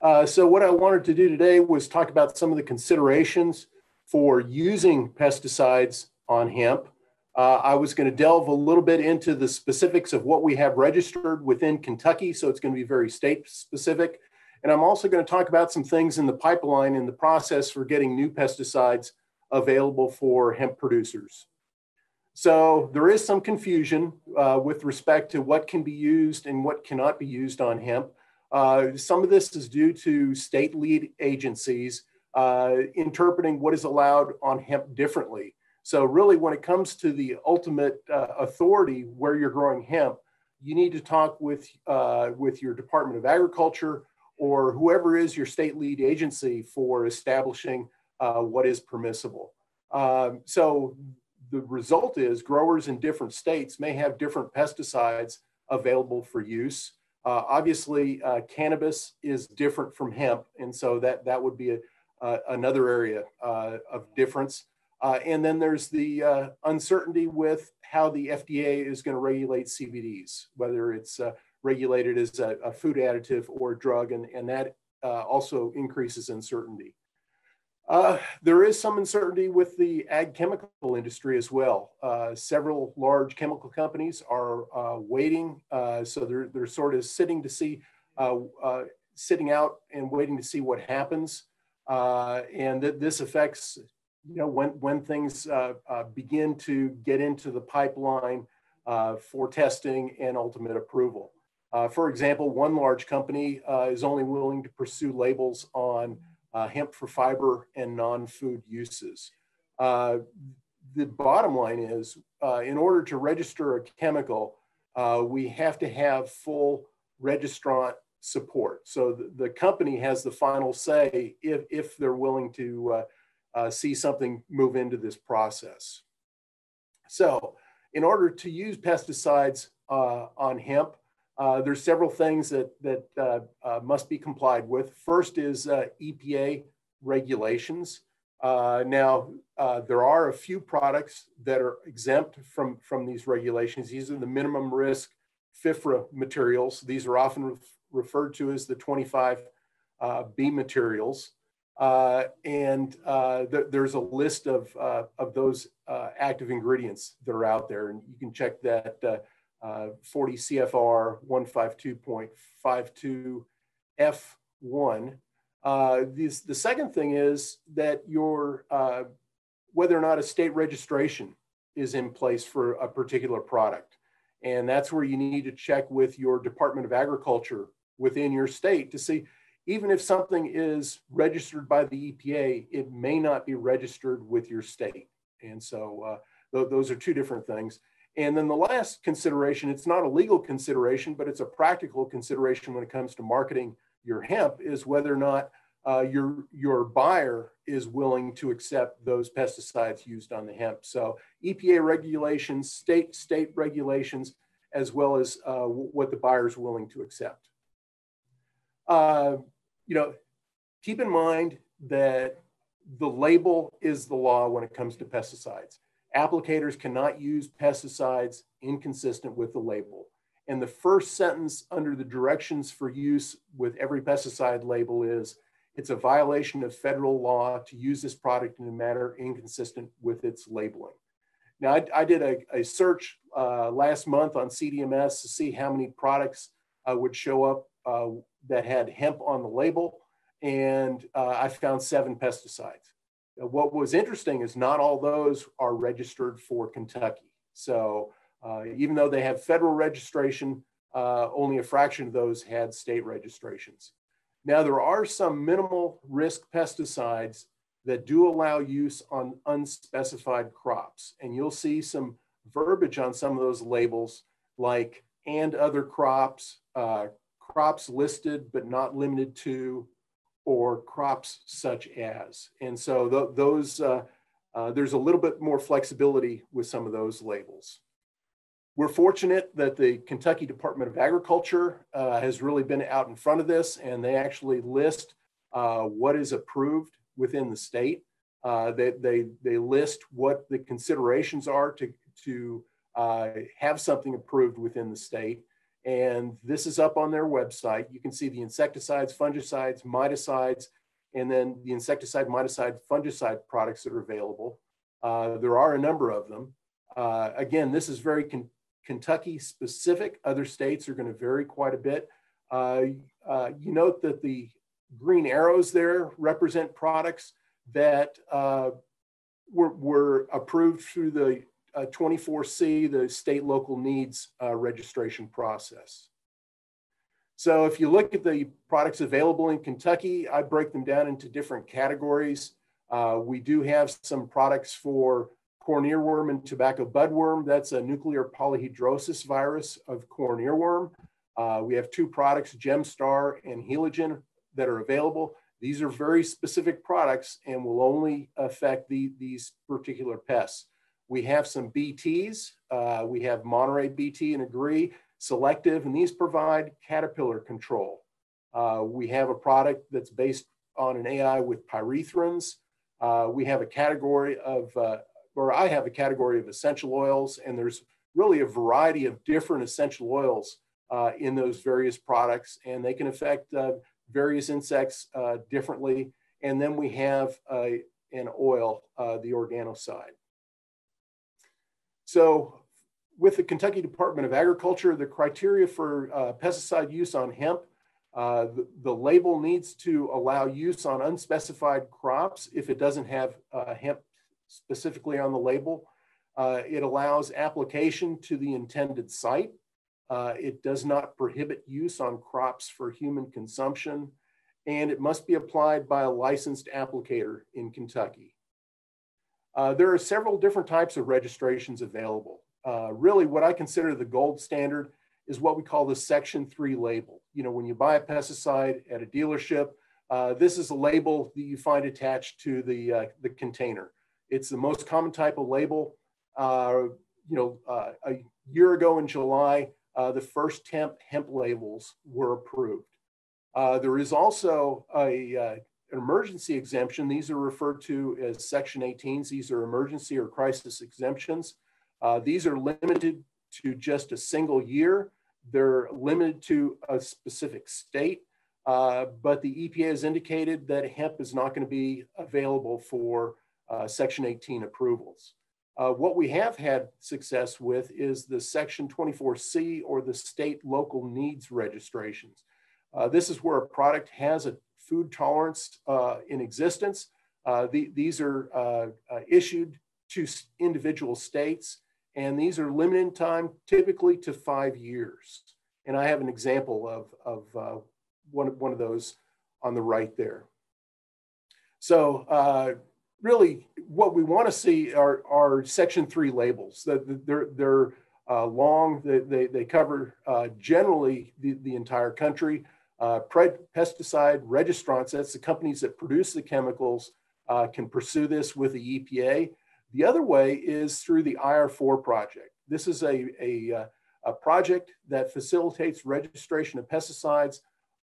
Uh, so what I wanted to do today was talk about some of the considerations for using pesticides on hemp. Uh, I was going to delve a little bit into the specifics of what we have registered within Kentucky, so it's going to be very state specific. And I'm also going to talk about some things in the pipeline in the process for getting new pesticides available for hemp producers. So there is some confusion uh, with respect to what can be used and what cannot be used on hemp. Uh, some of this is due to state lead agencies uh, interpreting what is allowed on hemp differently. So really when it comes to the ultimate uh, authority where you're growing hemp, you need to talk with, uh, with your Department of Agriculture or whoever is your state lead agency for establishing uh, what is permissible. Um, so the result is growers in different states may have different pesticides available for use. Uh, obviously, uh, cannabis is different from hemp, and so that, that would be a, uh, another area uh, of difference. Uh, and then there's the uh, uncertainty with how the FDA is going to regulate CBDs, whether it's regulated as a, a, food additive or drug, and, and that also increases uncertainty. Uh, there is some uncertainty with the ag chemical industry as well. Uh, several large chemical companies are uh, waiting, uh, so they're, they're sort of sitting to see, uh, uh, sitting out and waiting to see what happens. and th this affects, you know, when, when things begin to get into the pipeline for testing and ultimate approval. for example, one large company is only willing to pursue labels on uh, hemp for fiber and non-food uses. Uh, the bottom line is, uh, in order to register a chemical, uh, we have to have full registrant support. So the, the, company has the final say if, if they're willing to uh, see something move into this process. So in order to use pesticides on hemp, uh, there's several things that, that uh, uh, must be complied with. First is uh, EPA regulations. Uh, now, uh, there are a few products that are exempt from, from these regulations. These are the minimum risk FIFRA materials. These are often re referred to as the 25B materials. and th there's a list of, of those active ingredients that are out there, and you can check that uh, 40 CFR 152.52 F1. Uh, this, the second thing is that your uh, whether or not a state registration is in place for a particular product. And that's where you need to check with your Department of Agriculture within your state to see even if something is registered by the EPA, it may not be registered with your state. And so uh, th those are two different things. And then the last consideration, it's not a legal consideration, but it's a practical consideration when it comes to marketing your hemp is whether or not uh, your, your buyer is willing to accept those pesticides used on the hemp. So EPA regulations, state, state regulations, as well as uh, what the buyer is willing to accept. Uh, you know, keep in mind that the label is the law when it comes to pesticides. Applicators cannot use pesticides inconsistent with the label. And the first sentence under the directions for use with every pesticide label is, it's a violation of federal law to use this product in a manner inconsistent with its labeling. Now, I, I did a, a search uh, last month on CDMS to see how many products uh, would show up uh, that had hemp on the label, and uh, I found seven pesticides. What was interesting is not all those are registered for Kentucky. So uh, even though they have federal registration, uh, only a fraction of those had state registrations. Now there are some minimal risk pesticides that do allow use on unspecified crops. And you'll see some verbiage on some of those labels like and other crops, uh, crops listed but not limited to, or crops such as. And so th those, uh, uh, there's a little bit more flexibility with some of those labels. We're fortunate that the Kentucky Department of Agriculture uh, has really been out in front of this and they actually list uh, what is approved within the state. Uh, they, they, they list what the considerations are to, to uh, have something approved within the state. And this is up on their website. You can see the insecticides, fungicides, miticides, and then the insecticide, miticide, fungicide products that are available. Uh, there are a number of them. Uh, again, this is very Kentucky specific. Other states are going to vary quite a bit. Uh, uh, you note that the green arrows there represent products that uh, were, were, approved through the 24C, uh, the state local needs uh, registration process. So if you look at the products available in Kentucky, I break them down into different categories. Uh, we do have some products for corn earworm and tobacco budworm. That's a nuclear polyhedrosis virus of corn earworm. Uh, we have two products, Gemstar and Heligen, that are available. These are very specific products and will only affect the, these particular pests. We have some BTs. Uh, we have Monterey BT and Agree selective, and these provide caterpillar control. Uh, we have a product that's based on an AI with pyrethrins. Uh, we have a category of, uh, or I have a category of essential oils, and there's really a variety of different essential oils uh, in those various products, and they can affect uh, various insects differently. And then we have an oil, the Organocide. So with the Kentucky Department of Agriculture, the criteria for uh, pesticide use on hemp, uh, the, the, label needs to allow use on unspecified crops if it doesn't have uh, hemp specifically on the label. Uh, it allows application to the intended site. Uh, it does not prohibit use on crops for human consumption, and it must be applied by a licensed applicator in Kentucky. Uh, there are several different types of registrations available. Uh, really, what I consider the gold standard is what we call the Section 3 label. You know, when you buy a pesticide at a dealership, uh, this is a label that you find attached to the, uh, the container. It's the most common type of label. Uh, you know, a year ago in July, the first temp hemp labels were approved. there is also a, emergency exemption, these are referred to as Section 18s. These are emergency or crisis exemptions. Uh, these are limited to just a single year. They're limited to a specific state, uh, but the EPA has indicated that hemp is not going to be available for uh, Section 18 approvals. Uh, what we have had success with is the Section 24C or the state local needs registrations. Uh, this is where a product has a food tolerance uh, in existence. Uh, the, these are uh, uh, issued to individual states, and these are limited in time, typically to five years. And I have an example of, of uh, one, one of those on the right there. So really what we want to see are, are section three labels. They're, they're uh, long, they, they, they cover uh, generally the, the entire country. Uh, pesticide registrants, that's the companies that produce the chemicals, uh, can pursue this with the EPA. The other way is through the IR4 project. This is a, a, uh, a project that facilitates registration of pesticides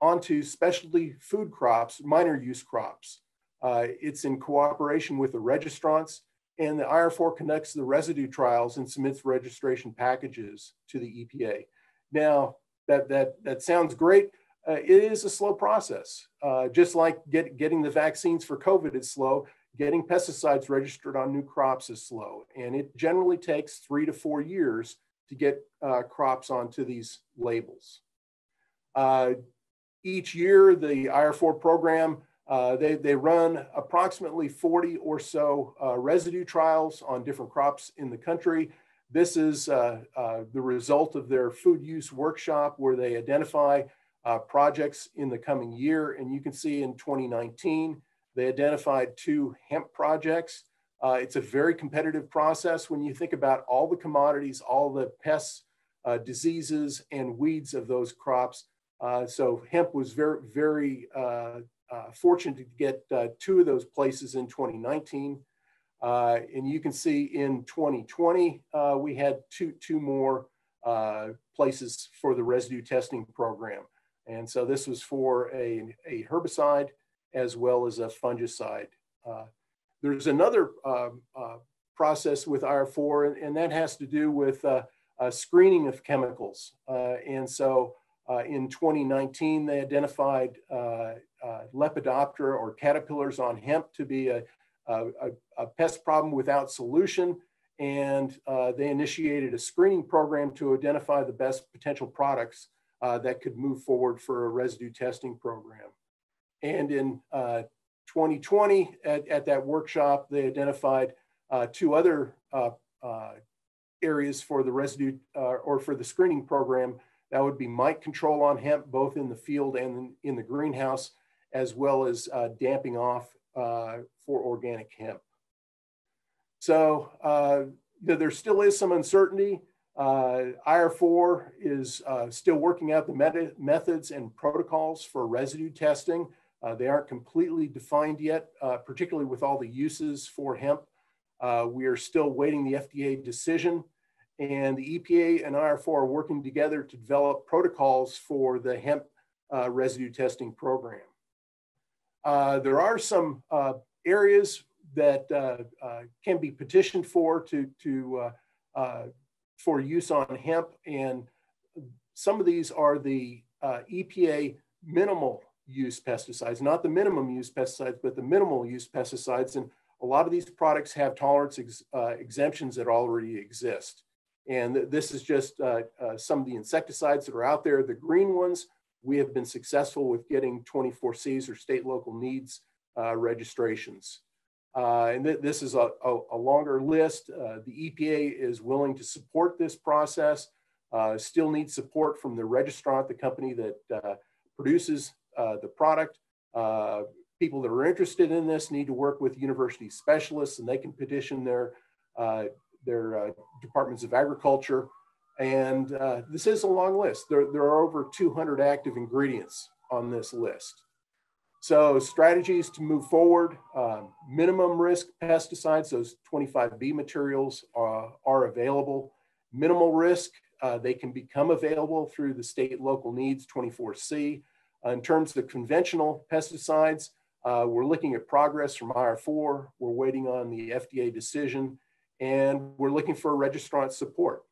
onto specialty food crops, minor use crops. Uh, it's in cooperation with the registrants, and the IR4 conducts the residue trials and submits registration packages to the EPA. Now, that, that, that sounds great uh, it is a slow process. Uh, just like get, getting the vaccines for COVID is slow, getting pesticides registered on new crops is slow. And it generally takes three to four years to get uh, crops onto these labels. Uh, each year, the IR4 program, uh, they, they run approximately 40 or so uh, residue trials on different crops in the country. This is the result of their food use workshop where they identify uh, projects in the coming year. And you can see in 2019, they identified two hemp projects. Uh, it's a very competitive process when you think about all the commodities, all the pests, uh, diseases, and weeds of those crops. Uh, so hemp was very, very uh, uh, fortunate to get two of those places in 2019. and you can see in 2020, we had two, two more places for the residue testing program. And so this was for a, a herbicide as well as a fungicide. Uh, there's another um, uh, process with IR4, and, and, that has to do with uh, uh, screening of chemicals. Uh, and so uh, in 2019, they identified uh, Lepidoptera or caterpillars on hemp to be a, a, a pest problem without solution. And they initiated a screening program to identify the best potential products that could move forward for a residue testing program. And in 2020, at, at that workshop, they identified uh, two other uh, uh, areas for the residue or for the screening program. That would be mite control on hemp, both in the field and in the greenhouse, as well as damping off for organic hemp. So uh, there still is some uncertainty. Uh, IR4 is uh, still working out the methods and protocols for residue testing. Uh, they aren't completely defined yet, uh, particularly with all the uses for hemp. Uh, we are still waiting the FDA decision and the EPA and IR4 are working together to develop protocols for the hemp uh, residue testing program. There are some areas that can be petitioned for to, to for use on hemp and some of these are the EPA minimal use pesticides, not the minimum use pesticides, but the minimal use pesticides. And a lot of these products have tolerance ex, uh, exemptions that already exist. And th this is just uh, uh, some of the insecticides that are out there. The green ones, we have been successful with getting 24Cs or state local needs uh, registrations. Uh, and th this is a, a, a longer list. Uh, the EPA is willing to support this process, still needs support from the registrant, the company that produces uh, the product. Uh, people that are interested in this need to work with university specialists and they can petition their, uh, their uh, departments of agriculture. And uh, this is a long list. There, there are over 200 active ingredients on this list. So strategies to move forward, um, minimum risk pesticides, those 25B materials are, are available. Minimal risk, uh, they can become available through the state local needs 24C. Uh, in terms of conventional pesticides, uh, we're looking at progress from IR4. We're waiting on the FDA decision, and we're looking for registrant support.